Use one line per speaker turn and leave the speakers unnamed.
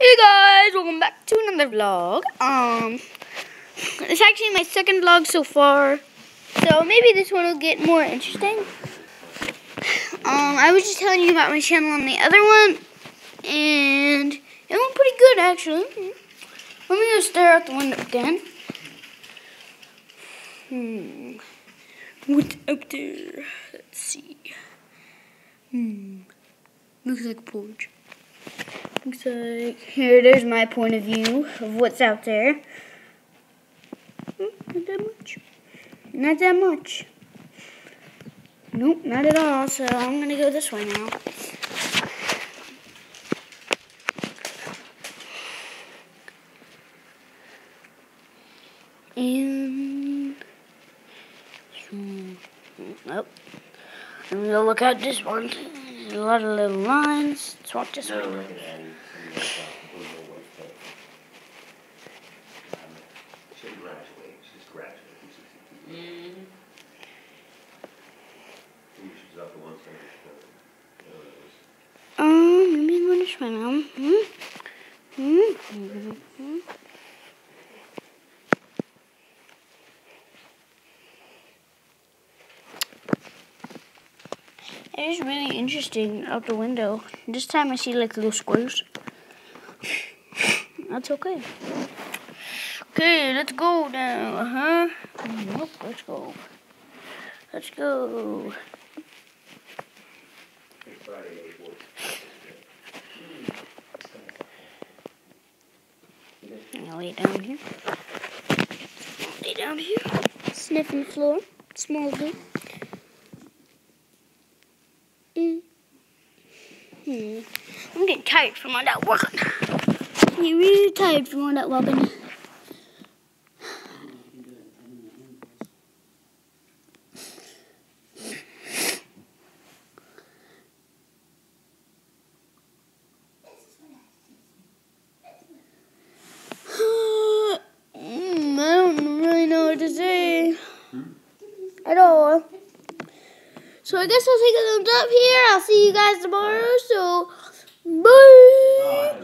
Hey guys, welcome back to another vlog. Um, it's actually my second vlog so far, so maybe this one will get more interesting. Um, I was just telling you about my channel on the other one, and it went pretty good actually. Let me go stare out the window again. Hmm, what's up there? Let's see. Hmm, looks like a porch. Looks like here. There's my point of view of what's out there. Hmm, Not that much. Not that much. Nope, not at all. So I'm gonna go this way now. And nope. I'm gonna look at this one. A lot of little lines. Let's walk this way. now.
She graduates, she's graduating.
Mm-hmm.
She's up to one seventy.
Um, maybe I'm gonna swim. Hmm? Hmm? It is really interesting out the window. This time I see like little squares. That's okay. Okay, let's go now, uh huh? Nope, let's go. Let's go. I'll lay down here. Lay down here. Sniffing floor. Smells good. Mm. Hmm. I'm getting tired from all that walking. Getting really tired from all that walking. Mm, I don't really know what to say at all. So I guess I'll take a thumbs up here. I'll see you guys tomorrow. So bye.